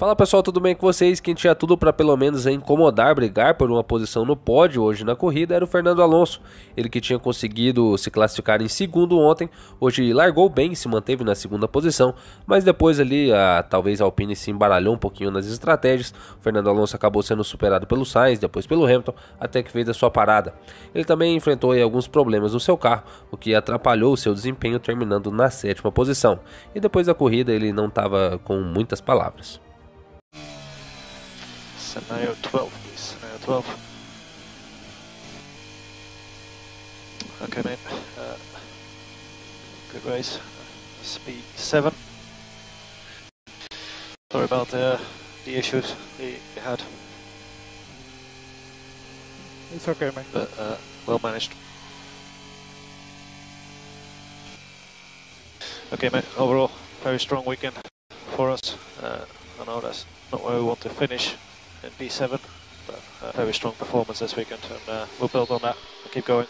Fala pessoal, tudo bem com vocês? Quem tinha tudo para pelo menos incomodar, brigar por uma posição no pódio hoje na corrida era o Fernando Alonso. Ele que tinha conseguido se classificar em segundo ontem, hoje largou bem, se manteve na segunda posição, mas depois ali a, talvez a Alpine se embaralhou um pouquinho nas estratégias. O Fernando Alonso acabou sendo superado pelo Sainz, depois pelo Hamilton, até que fez a sua parada. Ele também enfrentou alguns problemas no seu carro, o que atrapalhou o seu desempenho terminando na sétima posição. E depois da corrida ele não estava com muitas palavras. Scenario 12, please. Scenario 12. Okay, mate. Uh, good race. Speed 7. Sorry about uh, the issues we had. It's okay, mate. But uh, well managed. Okay, mate. Overall, very strong weekend for us. Uh, I know that's not where we want to finish, in P7. But uh, very strong performance this weekend, and uh, we'll build on that and keep going.